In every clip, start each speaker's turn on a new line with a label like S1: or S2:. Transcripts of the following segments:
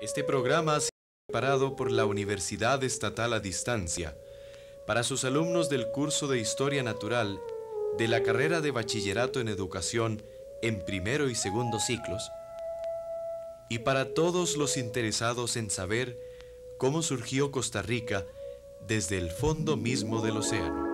S1: Este programa ha sido preparado por la Universidad Estatal a Distancia para sus alumnos del curso de Historia Natural de la carrera de Bachillerato en Educación en primero y segundo ciclos y para todos los interesados en saber cómo surgió Costa Rica desde el fondo mismo del océano.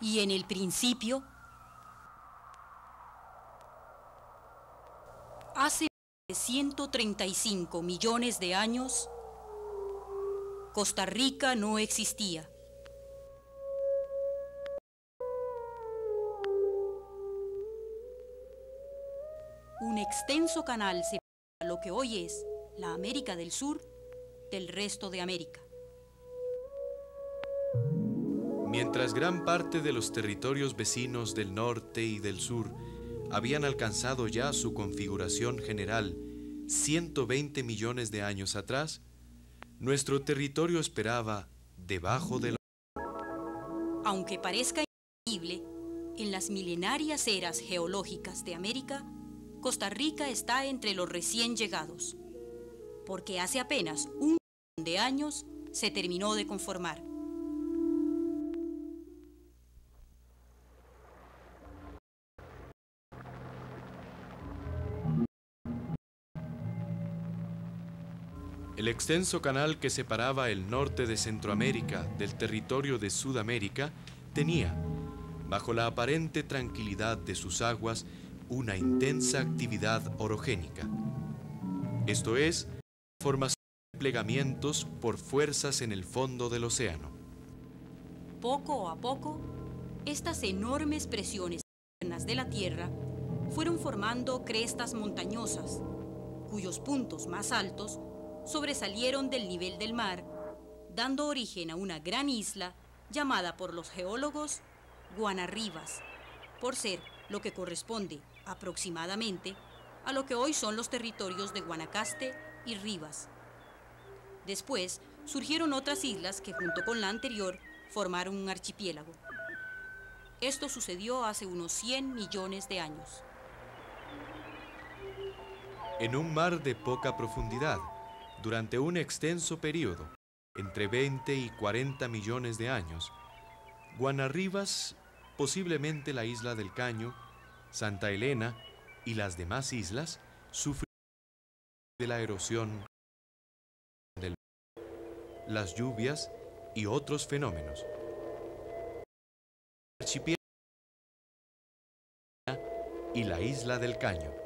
S2: Y en el principio, hace 135 millones de años, Costa Rica no existía. Un extenso canal separa lo que hoy es la América del Sur del resto de América.
S1: Mientras gran parte de los territorios vecinos del norte y del sur habían alcanzado ya su configuración general 120 millones de años atrás, nuestro territorio esperaba debajo del...
S2: Aunque parezca increíble, en las milenarias eras geológicas de América, Costa Rica está entre los recién llegados, porque hace apenas un millón de años se terminó de conformar.
S1: El extenso canal que separaba el norte de Centroamérica del territorio de Sudamérica tenía, bajo la aparente tranquilidad de sus aguas, una intensa actividad orogénica. Esto es, formación de plegamientos por fuerzas en el fondo del océano.
S2: Poco a poco, estas enormes presiones internas de la Tierra fueron formando crestas montañosas, cuyos puntos más altos sobresalieron del nivel del mar, dando origen a una gran isla llamada por los geólogos Guanarribas, por ser lo que corresponde aproximadamente a lo que hoy son los territorios de Guanacaste y Rivas. Después surgieron otras islas que junto con la anterior formaron un archipiélago. Esto sucedió hace unos 100 millones de años.
S1: En un mar de poca profundidad, durante un extenso periodo, entre 20 y 40 millones de años, Guanarribas, posiblemente la isla del Caño, Santa Elena y las demás islas sufrieron de la erosión del las lluvias y otros fenómenos. Y la isla del Caño.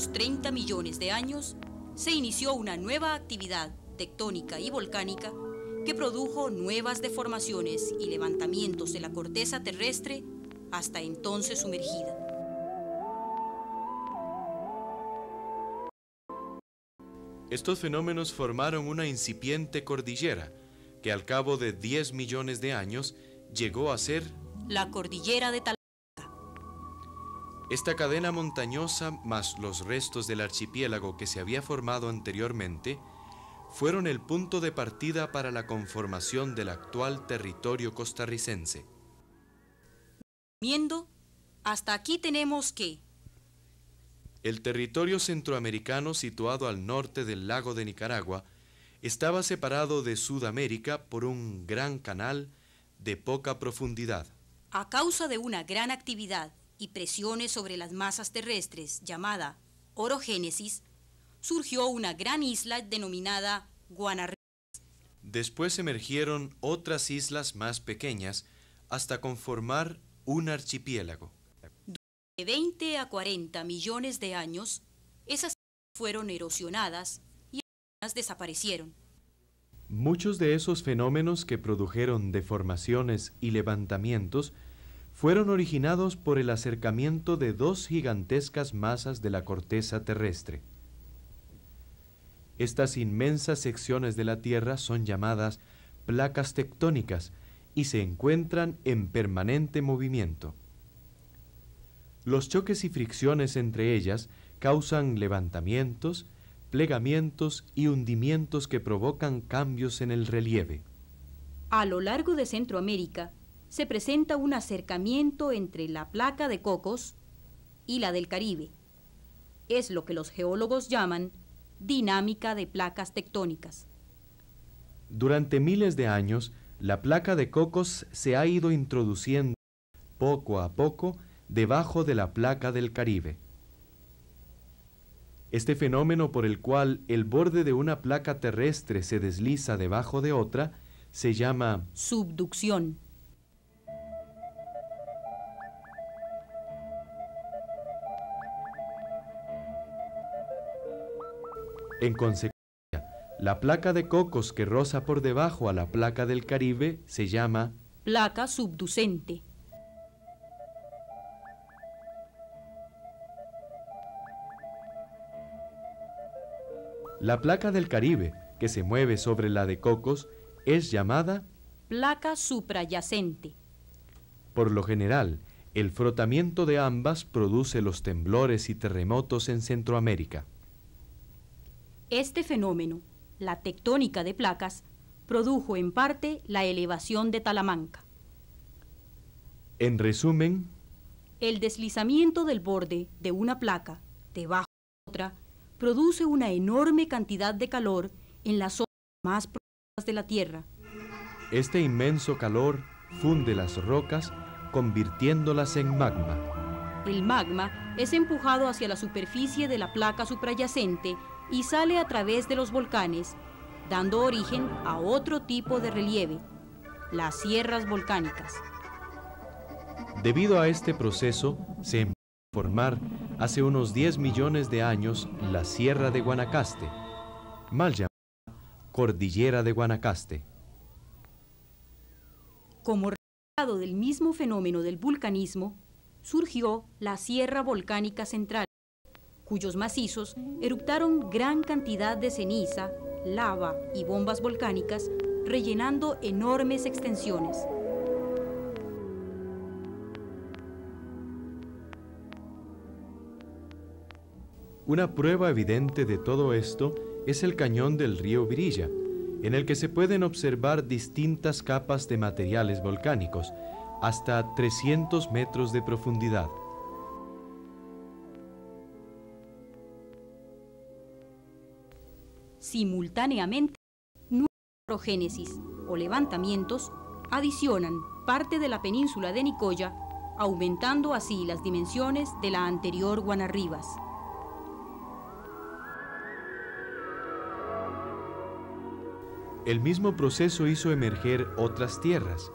S2: Unos 30 millones de años se inició una nueva actividad tectónica y volcánica que produjo nuevas deformaciones y levantamientos de la corteza terrestre hasta entonces sumergida.
S1: Estos fenómenos formaron una incipiente cordillera que al cabo de 10 millones de años llegó a ser
S2: La cordillera de Talamanca.
S1: Esta cadena montañosa, más los restos del archipiélago que se había formado anteriormente, fueron el punto de partida para la conformación del actual territorio costarricense.
S2: Viendo, hasta aquí tenemos que
S1: el territorio centroamericano situado al norte del lago de Nicaragua estaba separado de Sudamérica por un gran canal de poca profundidad.
S2: A causa de una gran actividad y presiones sobre las masas terrestres llamada orogénesis, surgió una gran isla denominada Guanarrivas.
S1: Después emergieron otras islas más pequeñas hasta conformar un archipiélago.
S2: De 20 a 40 millones de años, esas fueron erosionadas y algunas desaparecieron.
S1: Muchos de esos fenómenos que produjeron deformaciones y levantamientos fueron originados por el acercamiento de dos gigantescas masas de la corteza terrestre. Estas inmensas secciones de la Tierra son llamadas placas tectónicas y se encuentran en permanente movimiento. Los choques y fricciones entre ellas causan levantamientos, plegamientos y hundimientos que provocan cambios en el relieve.
S2: A lo largo de Centroamérica se presenta un acercamiento entre la placa de Cocos y la del Caribe. Es lo que los geólogos llaman dinámica de placas tectónicas.
S1: Durante miles de años, la placa de Cocos se ha ido introduciendo poco a poco debajo de la placa del Caribe. Este fenómeno por el cual el borde de una placa terrestre se desliza debajo de otra se llama
S2: subducción.
S1: En consecuencia, la placa de cocos que roza por debajo a la placa del Caribe se llama
S2: placa subducente.
S1: La placa del Caribe, que se mueve sobre la de Cocos, es llamada
S2: placa suprayacente.
S1: Por lo general, el frotamiento de ambas produce los temblores y terremotos en Centroamérica.
S2: Este fenómeno, la tectónica de placas, produjo en parte la elevación de Talamanca.
S1: En resumen,
S2: el deslizamiento del borde de una placa debajo de otra produce una enorme cantidad de calor en las zonas más profundas de la Tierra.
S1: Este inmenso calor funde las rocas convirtiéndolas en magma.
S2: El magma es empujado hacia la superficie de la placa suprayacente y sale a través de los volcanes, dando origen a otro tipo de relieve, las sierras volcánicas.
S1: Debido a este proceso, se empezó a formar hace unos 10 millones de años la Sierra de Guanacaste, mal llamada Cordillera de Guanacaste.
S2: Como resultado del mismo fenómeno del vulcanismo, surgió la Sierra Volcánica Central, cuyos macizos eruptaron gran cantidad de ceniza, lava y bombas volcánicas, rellenando enormes extensiones.
S1: Una prueba evidente de todo esto es el cañón del río Virilla, en el que se pueden observar distintas capas de materiales volcánicos, hasta 300 metros de profundidad.
S2: Simultáneamente, nuevos o levantamientos adicionan parte de la península de Nicoya, aumentando así las dimensiones de la anterior Guanarribas.
S1: El mismo proceso hizo emerger otras tierras,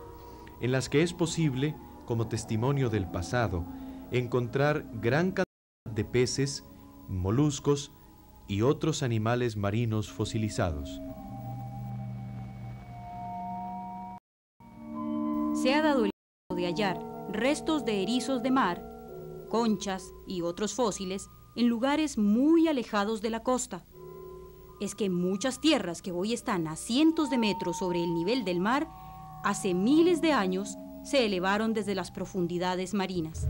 S1: en las que es posible, como testimonio del pasado, encontrar gran cantidad de peces, moluscos, y otros animales marinos fosilizados.
S2: Se ha dado el caso de hallar restos de erizos de mar, conchas y otros fósiles en lugares muy alejados de la costa. Es que muchas tierras que hoy están a cientos de metros sobre el nivel del mar, hace miles de años se elevaron desde las profundidades marinas.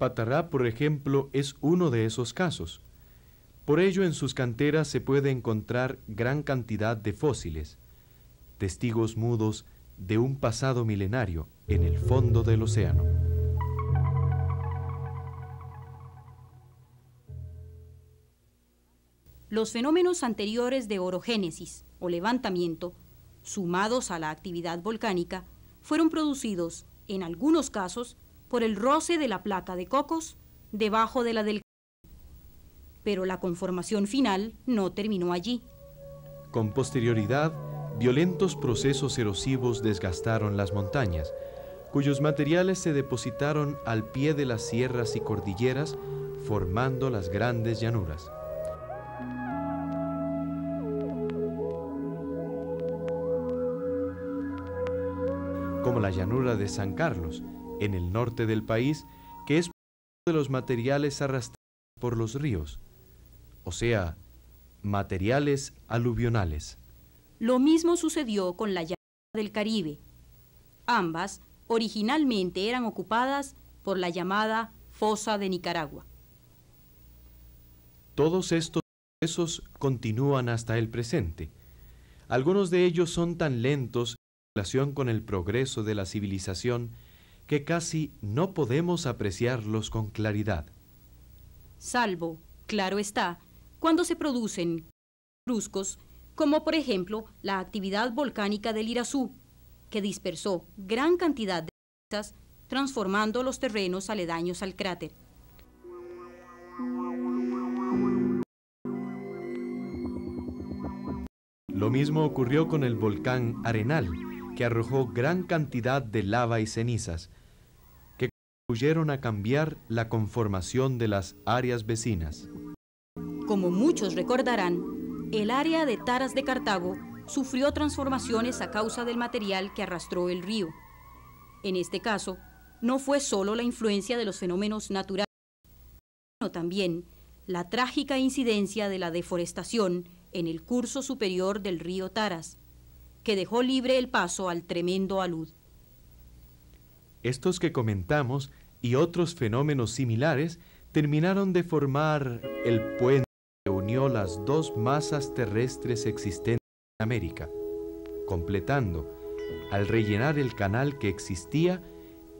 S1: Patará, por ejemplo, es uno de esos casos. Por ello, en sus canteras se puede encontrar gran cantidad de fósiles, testigos mudos de un pasado milenario en el fondo del océano.
S2: Los fenómenos anteriores de orogénesis o levantamiento, sumados a la actividad volcánica, fueron producidos, en algunos casos, por el roce de la placa de cocos debajo de la del pero la conformación final no terminó allí.
S1: Con posterioridad, violentos procesos erosivos desgastaron las montañas, cuyos materiales se depositaron al pie de las sierras y cordilleras, formando las grandes llanuras. Como la llanura de San Carlos, en el norte del país, que es de los materiales arrastrados por los ríos, o sea, materiales aluvionales.
S2: Lo mismo sucedió con la llanura del Caribe. Ambas originalmente eran ocupadas por la llamada Fosa de Nicaragua.
S1: Todos estos procesos continúan hasta el presente. Algunos de ellos son tan lentos en relación con el progreso de la civilización que casi no podemos apreciarlos con claridad.
S2: Salvo, claro está, cuando se producen bruscos, como por ejemplo la actividad volcánica del Irazú, que dispersó gran cantidad de cenizas, transformando los terrenos aledaños al cráter.
S1: Lo mismo ocurrió con el volcán Arenal, que arrojó gran cantidad de lava y cenizas, contribuyeron a cambiar la conformación de las áreas vecinas.
S2: Como muchos recordarán, el área de Taras de Cartago sufrió transformaciones a causa del material que arrastró el río. En este caso, no fue solo la influencia de los fenómenos naturales, sino también la trágica incidencia de la deforestación en el curso superior del río Taras, que dejó libre el paso al tremendo alud.
S1: Estos que comentamos y otros fenómenos similares terminaron de formar el puente que unió las dos masas terrestres existentes en América, completando, al rellenar el canal que existía,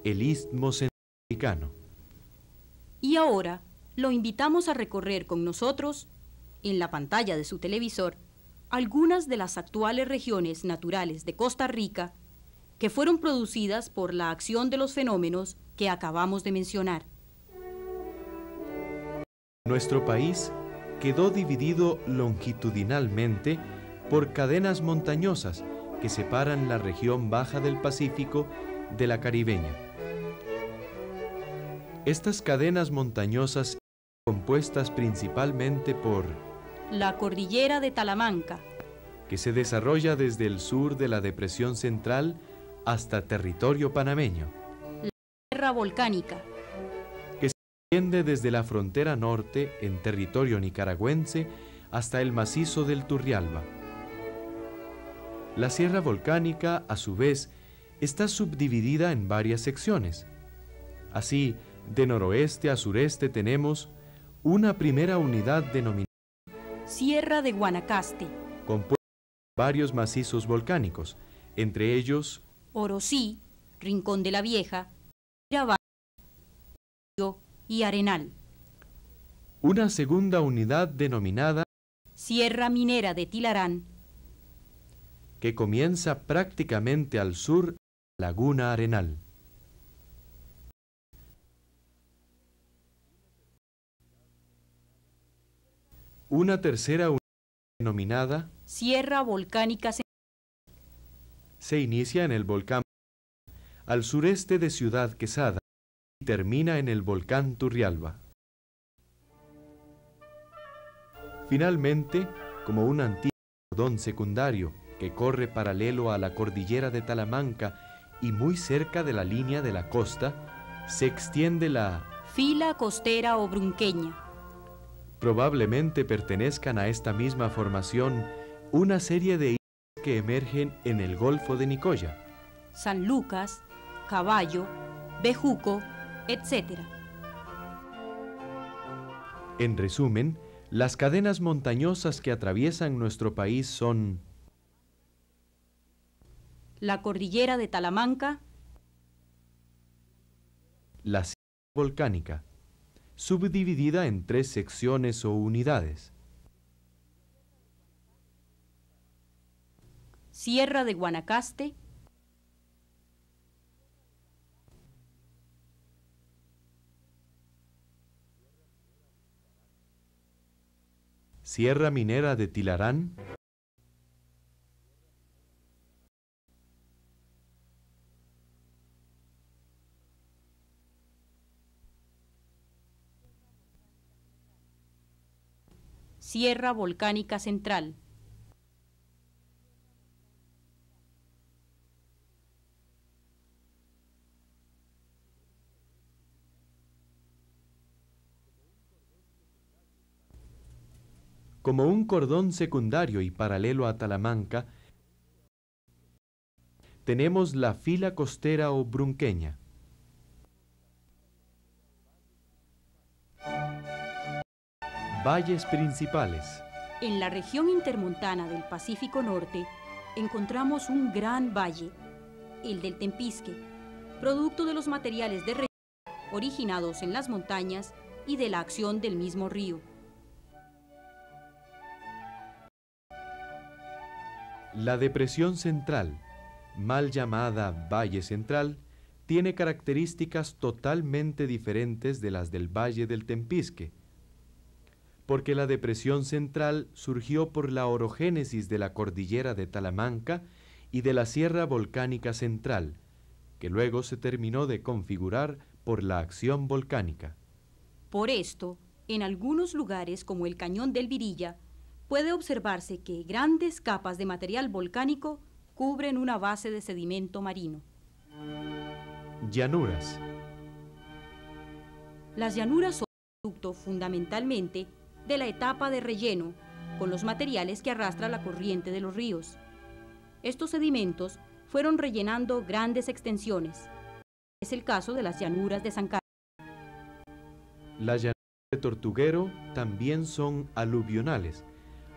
S1: el istmo centroamericano.
S2: Y ahora lo invitamos a recorrer con nosotros, en la pantalla de su televisor, algunas de las actuales regiones naturales de Costa Rica que fueron producidas por la acción de los fenómenos que acabamos de mencionar.
S1: Nuestro país quedó dividido longitudinalmente por cadenas montañosas que separan la región baja del Pacífico de la caribeña. Estas cadenas montañosas compuestas principalmente por
S2: la cordillera de Talamanca,
S1: que se desarrolla desde el sur de la depresión central hasta territorio panameño.
S2: Volcánica.
S1: Que se extiende desde la frontera norte en territorio nicaragüense hasta el macizo del Turrialba. La Sierra Volcánica, a su vez, está subdividida en varias secciones. Así, de noroeste a sureste tenemos una primera unidad denominada
S2: Sierra de Guanacaste,
S1: compuesta de varios macizos volcánicos, entre ellos
S2: Orosí, Rincón de la Vieja, y Arenal.
S1: Una segunda unidad denominada
S2: Sierra Minera de Tilarán,
S1: que comienza prácticamente al sur Laguna Arenal. Una tercera unidad denominada
S2: Sierra Volcánica
S1: se inicia en el volcán al sureste de Ciudad Quesada y termina en el volcán Turrialba. Finalmente, como un antiguo cordón secundario que corre paralelo a la cordillera de Talamanca y muy cerca de la línea de la costa, se extiende la
S2: fila costera o brunqueña.
S1: Probablemente pertenezcan a esta misma formación una serie de que emergen en el Golfo de Nicoya.
S2: San Lucas, Caballo, Bejuco, etc.
S1: En resumen, las cadenas montañosas que atraviesan nuestro país son
S2: la cordillera de Talamanca,
S1: la sierra volcánica, subdividida en tres secciones o unidades.
S2: Sierra de Guanacaste,
S1: Sierra Minera de Tilarán,
S2: Sierra Volcánica Central.
S1: Como un cordón secundario y paralelo a Talamanca, tenemos la fila costera o brunqueña. Valles principales.
S2: En la región intermontana del Pacífico Norte encontramos un gran valle, el del Tempisque, producto de los materiales de originados en las montañas y de la acción del mismo río.
S1: La depresión central, mal llamada Valle Central, tiene características totalmente diferentes de las del Valle del Tempisque, porque la depresión central surgió por la orogénesis de la cordillera de Talamanca y de la Sierra Volcánica Central, que luego se terminó de configurar por la acción volcánica.
S2: Por esto, en algunos lugares como el Cañón del Virilla, puede observarse que grandes capas de material volcánico cubren una base de sedimento marino.
S1: Llanuras.
S2: Las llanuras son producto fundamentalmente de la etapa de relleno con los materiales que arrastra la corriente de los ríos. Estos sedimentos fueron rellenando grandes extensiones. Es el caso de las llanuras de San Carlos.
S1: Las llanuras de Tortuguero también son aluvionales,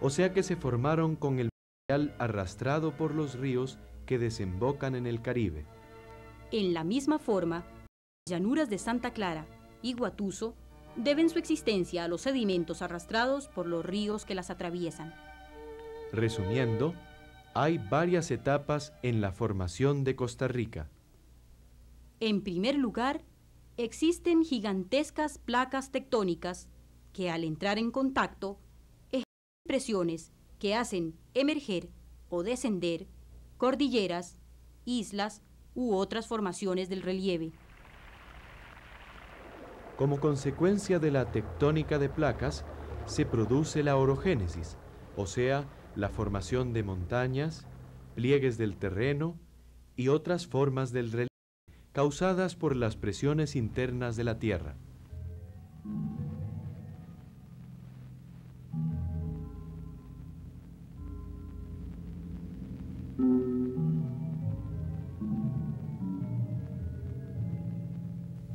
S1: o sea que se formaron con el material arrastrado por los ríos que desembocan en el Caribe.
S2: En la misma forma, las llanuras de Santa Clara y Guatuso deben su existencia a los sedimentos arrastrados por los ríos que las atraviesan.
S1: Resumiendo, hay varias etapas en la formación de Costa Rica.
S2: En primer lugar, existen gigantescas placas tectónicas que al entrar en contacto presiones que hacen emerger o descender cordilleras, islas u otras formaciones del relieve.
S1: Como consecuencia de la tectónica de placas, se produce la orogénesis, o sea, la formación de montañas, pliegues del terreno y otras formas del relieve causadas por las presiones internas de la Tierra.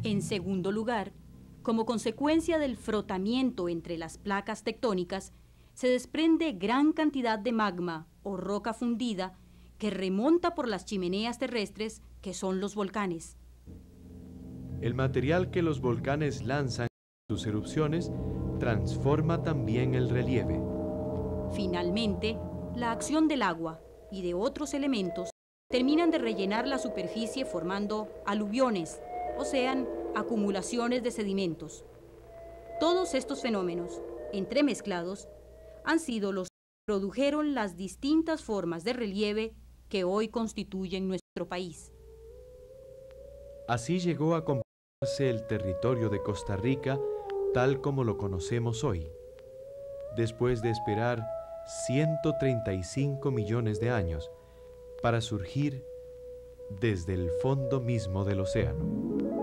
S2: En segundo lugar, como consecuencia del frotamiento entre las placas tectónicas, se desprende gran cantidad de magma o roca fundida que remonta por las chimeneas terrestres que son los volcanes.
S1: El material que los volcanes lanzan en sus erupciones transforma también el relieve.
S2: Finalmente, la acción del agua y de otros elementos terminan de rellenar la superficie formando aluviones, o sean, acumulaciones de sedimentos. Todos estos fenómenos, entremezclados, han sido los que produjeron las distintas formas de relieve que hoy constituyen nuestro país.
S1: Así llegó a comportarse el territorio de Costa Rica tal como lo conocemos hoy, después de esperar 135 millones de años para surgir desde el fondo mismo del océano.